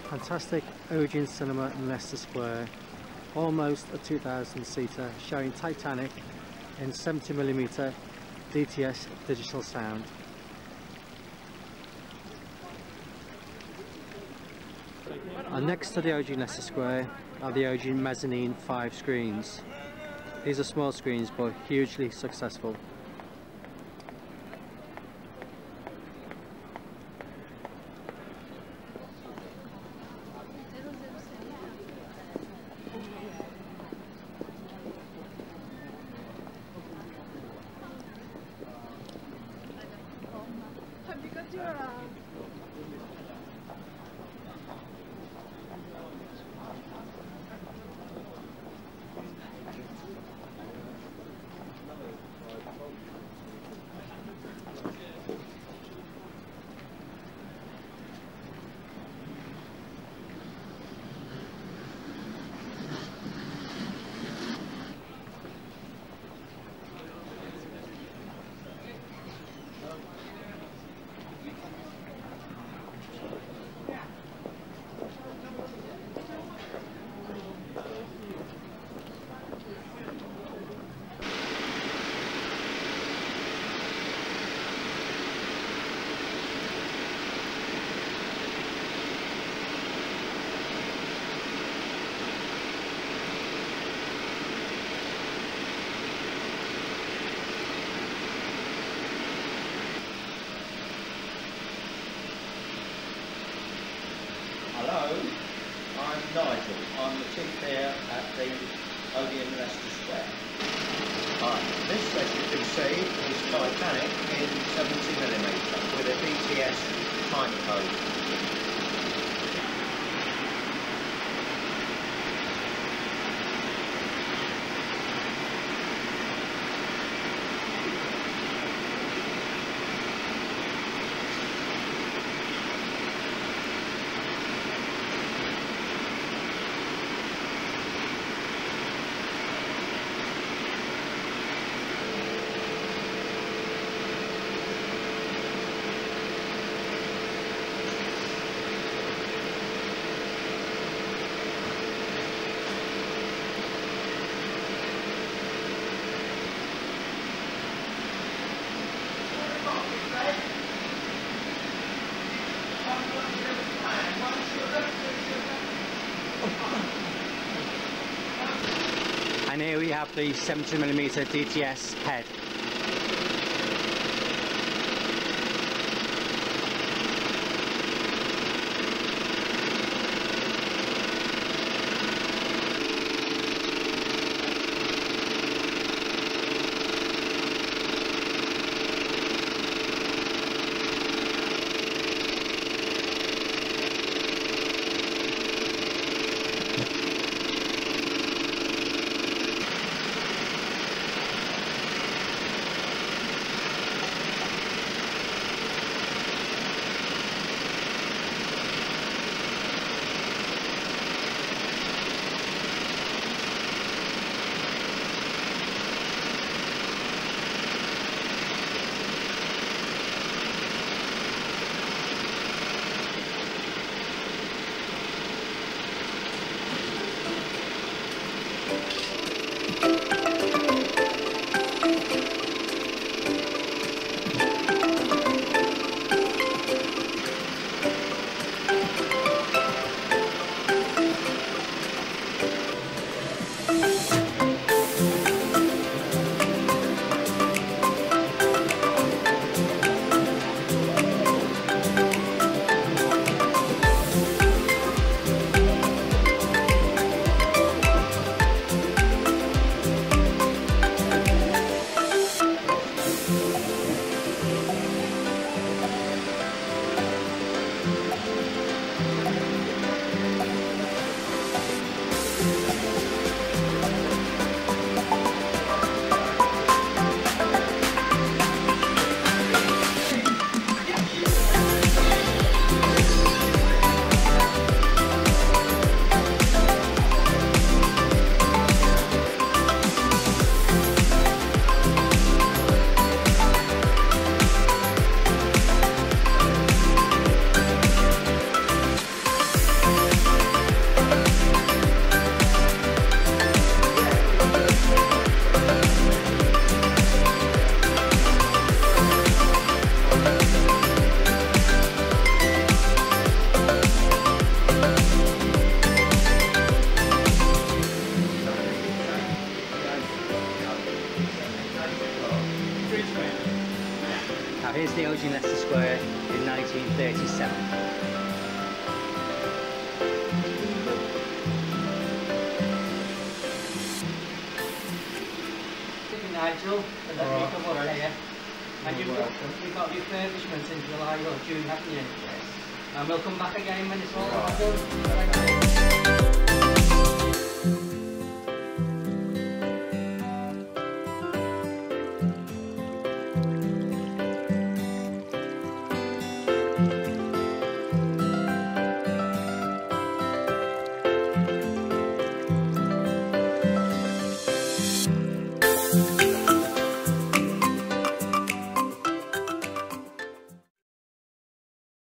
fantastic Odeon Cinema in Leicester Square, almost a 2000 seater showing Titanic in 70mm DTS digital sound. And next to the Odeon Leicester Square are the Odeon Mezzanine 5 screens. These are small screens but hugely successful. I'm Nigel. I'm the chief here at the Odeon Leicester Square. Hi. This, as you can see, is Titanic in 70mm with a DTS time code. And here we have the 70mm DTS head. Here's the Odeon Leicester Square in 1937. Nigel, and let me come over here. And you've got, you've got refurbishments in July or June, haven't you? Yes. And we'll come back again when it's all Right. done.